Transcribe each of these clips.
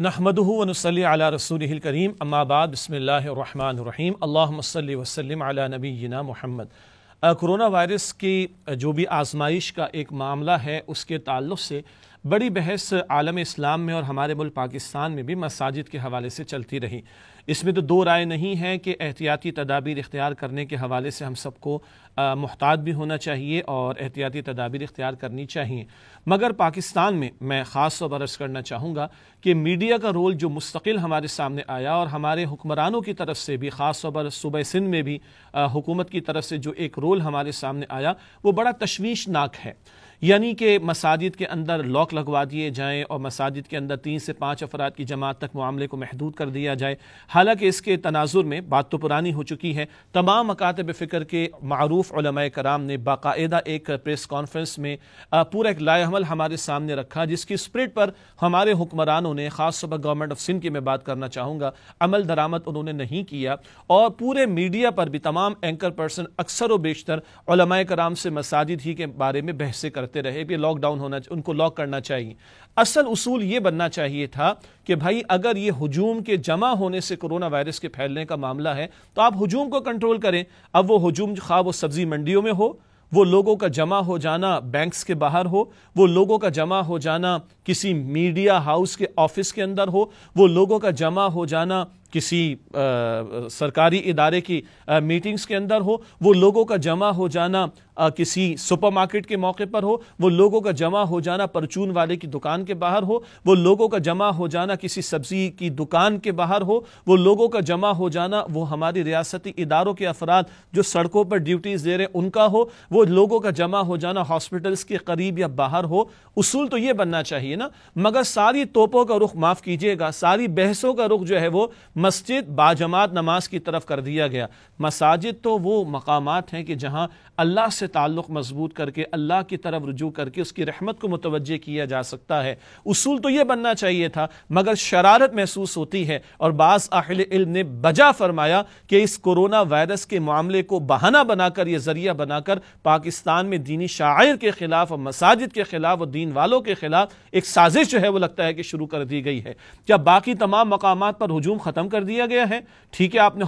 نحمده ونصلي علی رسوله الكريم اما بعد، بسم اللہ الرحمن الرحیم. اللہم صلی وسلم علی نبینا محمد. کرونا وائرس کی جو بھی آزمائش کا ایک معاملہ ہے، اس کے تعلق سے بڑی بحث عالم اسلام میں اور ہمارے ملک پاکستان میں بھی مساجد کے حوالے سے چلتی رہی۔ اس میں تو دو رائے نہیں ہے کہ احتیاطی تدابیر اختیار کرنے کے حوالے سے ہم سب کو محتاط بھی ہونا چاہیے اور احتیاطی تدابیر اختیار کرنی چاہیے۔ مگر پاکستان میں میں خاص طور پر عرض کرنا چاہوں گا کہ میڈیا کا رول جو مستقل ہمارے سامنے آیا اور ہمارے حکمرانوں کی طرف سے بھی، خاص طور پر صوبہ سندھ میں بھی حکومت کی طرف سے جو ایک رول ہمارے سامنے آیا وہ بڑا تشویشناک ہے۔ یعنی کہ مساجد کے اندر لاک لگوا دیے جائیں اور مساجد کے اندر تین سے پانچ افراد کی جماعت تک معاملے کو محدود کر دیا جائے۔ حالانکہ اس کے تناظر میں بات تو پرانی ہو چکی ہے۔ تمام مکاتب فکر کے معروف علماء کرام نے باقاعدہ ایک پریس کانفرنس میں پورا ایک لائے عمل ہمارے سامنے رکھا، جس کی اسپرٹ پر ہمارے حکمرانوں نے، خاص طور پر گورنمنٹ آف سندھ کی میں بات کرنا چاہوں گا، عمل درآمد انہوں نے نہیں کیا۔ اور پورے میڈیا پر بھی تمام اینکر پرسن اکثر و بیشتر علماء کرام سے مساجد ہی کے بارے میں بحثیں کرتے رہے کہ لاک ڈاؤن ہونا ان کو لاک کرنا چاہیے۔ اصل اصول یہ بننا چاہیے تھا کہ بھائی اگر یہ ہجوم کے جمع ہونے سے کرونا وائرس کے پھیلنے کا معاملہ ہے تو آپ ہجوم کو کنٹرول کریں۔ اب وہ ہجوم خواہ وہ سبزی منڈیوں میں ہو، وہ لوگوں کا جمع ہو جانا بینکس کے باہر ہو، وہ لوگوں کا جمع ہو جانا کسی میڈیا ہاؤس کے آفس کے اندر ہو، وہ لوگوں کا جمع ہو جانا کسی سرکاری ادارے کی میٹنگز کے اندر ہو، وہ لوگوں کا جمع ہو جانا کسی سپر مارکیٹ کے موقع پر ہو، وہ لوگوں کا جمع ہو جانا پرچون والے کی دکان کے باہر ہو، وہ لوگوں کا جمع ہو جانا کسی سبزی کی دکان کے باہر ہو، وہ لوگوں کا جمع ہو جانا وہ ہماری ریاستی اداروں کے افراد جو سڑکوں پر ڈیوٹیز دے رہے ان کا ہو، وہ لوگوں کا جمع ہو جانا ہاسپٹلز کے قریب یا باہر ہو، اصول تو یہ بننا چاہیے نا، مگر ساری توپوں کا رخ معاف کیجیے گا، ساری بحثوں کا رخ جو ہے وہ مسجد باجماعت نماز کی طرف کر دیا گیا۔ مساجد تو وہ مقامات ہیں کہ جہاں اللہ سے تعلق مضبوط کر کے اللہ کی طرف رجوع کر کے اس کی رحمت کو متوجہ کیا جا سکتا ہے۔ اصول تو یہ بننا چاہیے تھا، مگر شرارت محسوس ہوتی ہے اور بعض اہل علم نے بجا فرمایا کہ اس کورونا وائرس کے معاملے کو بہانہ بنا کر، یہ ذریعہ بنا کر پاکستان میں دینی شاعر کے خلاف اور مساجد کے خلاف اور دین والوں کے خلاف ایک سازش جو ہے وہ لگتا ہے کہ شروع کر دی گئی ہے۔ کیا باقی تمام مقامات پر ہجوم ختم کر دیا گیا ہے۔ ٹھیک ہے، آپ نے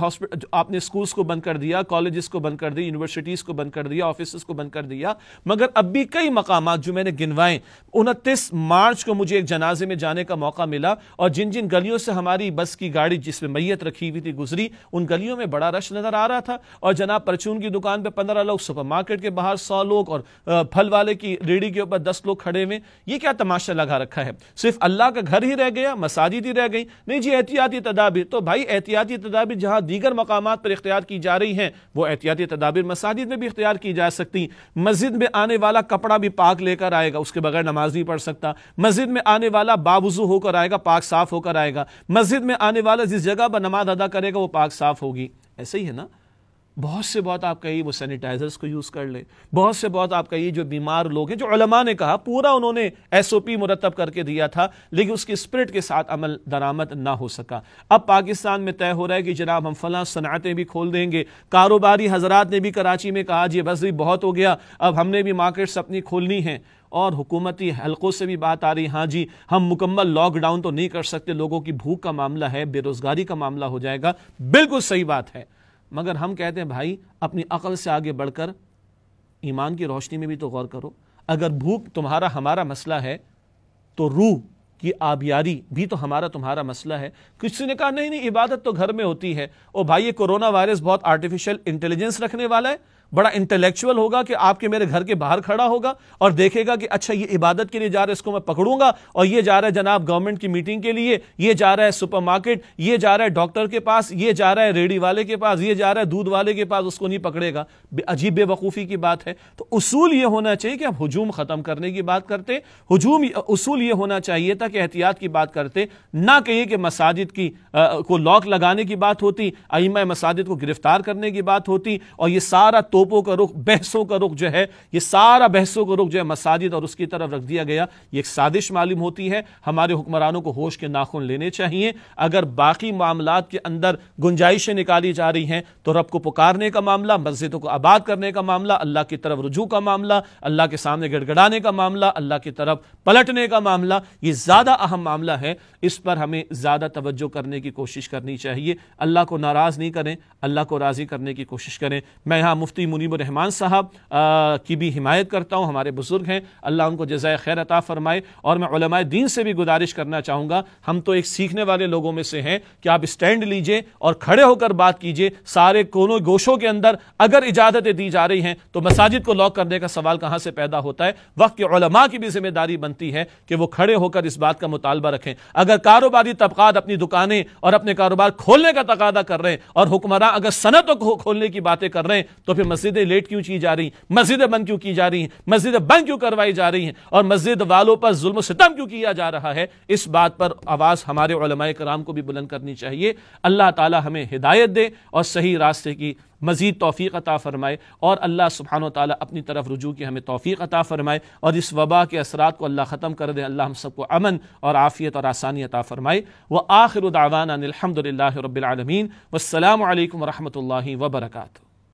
آپ نے اسکولس کو بند کر دیا، کالجز کو بند کر دیا، یونیورسٹیز کو بند کر دیا آفیسز کو بند کر دیا، مگر اب بھی کئی مقامات جو میں نے گنوائے۔ انتیس مارچ کو مجھے ایک جنازے میں جانے کا موقع ملا اور جن جن گلیوں سے ہماری بس کی گاڑی جس میں میت رکھی ہوئی تھی گزری، ان گلیوں میں بڑا رش نظر آ رہا تھا۔ اور جناب پرچون کی دکان پہ پندرہ لوگ، سپر مارکیٹ کے باہر سو لوگ اور پھل والے کی ریڑی کے اوپر دس لوگ کھڑے ہوئے۔ یہ کیا تماشا لگا رکھا ہے؟ صرف اللہ کا گھر ہی رہ گیا، مساجد ہی رہ گئی نہیں جی احتیاطی تدابیر۔ تو بھائی احتیاطی تدابیر جہاں دیگر مقامات پر اختیار کی جا رہی ہیں، وہ احتیاطی تدابیر مساجد میں بھی اختیار کی جا سکتی۔ مسجد میں آنے والا کپڑا بھی پاک لے کر آئے گا، اس کے بغیر نماز نہیں پڑھ سکتا۔ مسجد میں آنے والا باوضو ہو کر آئے گا، پاک صاف ہو کر آئے گا۔ مسجد میں آنے والا جس جگہ پر نماز ادا کرے گا، وہ پاک صاف ہوگی۔ ایسے ہی ہے نا؟ بہت سے بہت آپ کہیے وہ سینیٹائزرز کو یوز کر لیں. بہت سے بہت آپ کہیے جو بیمار لوگ ہیں، جو علماء نے کہا، پورا انہوں نے ایس او پی مرتب کر کے دیا تھا، لیکن اس کی اسپرٹ کے ساتھ عمل درآمد نہ ہو سکا. اب پاکستان میں طے ہو رہا ہے کہ جناب ہم فلاں صنعتیں بھی کھول دیں گے. کاروباری حضرات نے بھی کراچی میں کہا جی بس جی بہت ہو گیا، اب ہم نے بھی مارکیٹس اپنی کھولنی ہیں. اور حکومتی حلقوں سے بھی بات آ رہی ہاں جی ہم مکمل لاک ڈاؤن تو نہیں کر سکتے، لوگوں کی بھوک کا معاملہ ہے، بے روزگاری کا معاملہ ہو جائے گا. بالکل صحیح بات ہے۔ مگر ہم کہتے ہیں، بھائی، اپنی عقل سے آگے بڑھ کر ایمان کی روشنی میں بھی تو غور کرو۔ اگر بھوک تمہارا ہمارا مسئلہ ہے، تو روح کی آبیاری بھی تو ہمارا تمہارا مسئلہ ہے۔ کسی نے کہا، نہیں نہیں، عبادت تو گھر میں ہوتی ہے۔ اور بھائی، یہ کورونا وائرس بہت آرٹیفیشل انٹیلیجنس رکھنے والا ہے۔ بڑا انٹلیکچول ہوگا کہ آپ کے میرے گھر کے باہر کھڑا ہوگا اور دیکھے گا کہ اچھا یہ عبادت کے لیے جا رہا ہے، اس کو میں پکڑوں گا اور یہ جا رہا ہے جناب گورنمنٹ کی میٹنگ کے لیے، یہ جا رہا ہے سپر مارکیٹ یہ جا رہا ہے ڈاکٹر کے پاس، یہ جا رہا ہے ریڈی والے کے پاس، یہ جا رہا ہے دودھ والے کے پاس، اس کو نہیں پکڑے گا۔ عجیب بے وقوفی کی بات ہے۔ تو اصول یہ ہونا چاہیے کہ ہم ہجوم ختم کرنے کی بات کرتے، ہجوم اصول یہ ہونا چاہیے تھا کہ احتیاط کی بات کرتے، نہ کہیے کہ مساجد کی کو لاک لگانے کی بات ہوتی، ائمہ مساجد کو گرفتار کرنے کی بات ہوتی اور یہ سارا تو توپوں کا رخ، بحثوں کا رخ جو ہے، یہ سارا بحثوں کا رخ جو ہے مساجد اور اس کی طرف رکھ دیا گیا۔ یہ ایک سازش معلوم ہوتی ہے۔ ہمارے حکمرانوں کو ہوش کے ناخن لینے چاہیے۔ اگر باقی معاملات کے اندر گنجائشیں نکالی جا رہی ہیں تو رب کو پکارنے کا معاملہ، مسجدوں کو آباد کرنے کا معاملہ، اللہ کی طرف رجوع کا معاملہ، اللہ کے سامنے گڑ گڑانے کا معاملہ، اللہ کی طرف پلٹنے کا معاملہ، یہ زیادہ اہم معاملہ ہے۔ اس پر ہمیں زیادہ توجہ کرنے کی کوشش کرنی چاہیے۔ اللہ کو ناراض نہیں کریں، اللہ کو راضی کرنے کی کوشش کریں۔ میں یہاں مفتی منیب الرحمان صاحب کی بھی حمایت کرتا ہوں، ہمارے بزرگ ہیں، اللہ ان کو جزائے خیر عطا فرمائے اور میں علماء دین سے بھی گزارش کرنا چاہوں گا۔ ہم تو ایک سیکھنے والے لوگوں میں سے ہیں، کہ آپ اسٹینڈ لیجیے اور کھڑے ہو کر بات کیجیے۔ سارے کونوں گوشوں کے اندر اگر اجازتیں دی جا رہی ہیں، تو مساجد کو لاک کرنے کا سوال کہاں سے پیدا ہوتا ہے؟ وقت کے علماء کی بھی ذمہ داری بنتی ہے کہ وہ کھڑے ہو کر اس بات کا مطالبہ رکھیں۔ اگر کاروباری طبقات اپنی دکانیں اور اپنے کاروبار کھولنے کا تقاضا کر رہے ہیں اور حکمراں اگر صنعتوں کو کھولنے کی باتیں کر رہے ہیں، تو پھر مسجدیں لیٹ کیوں کی جا رہی ہیں؟ مسجدیں بند کیوں کی جا رہی ہیں؟ مسجدیں بند کیوں کروائی جا رہی ہیں؟ اور مسجد والوں پر ظلم و ستم کیوں کیا جا رہا ہے؟ اس بات پر آواز ہمارے علماء کرام کو بھی بلند کرنی چاہیے۔ اللہ تعالی ہمیں ہدایت دے اور صحیح راستے کی مزید توفیق عطا فرمائے اور اللہ سبحانہ و تعالیٰ اپنی طرف رجوع کی ہمیں توفیق عطا فرمائے اور اس وبا کے اثرات کو اللہ ختم کر دے۔ اللہ ہم سب کو امن اور عافیت اور آسانی عطا فرمائے۔ وہ آخر دعوانا الحمد للہ رب العالمین۔ والسلام علیکم ورحمۃ اللہ وبرکاتہ۔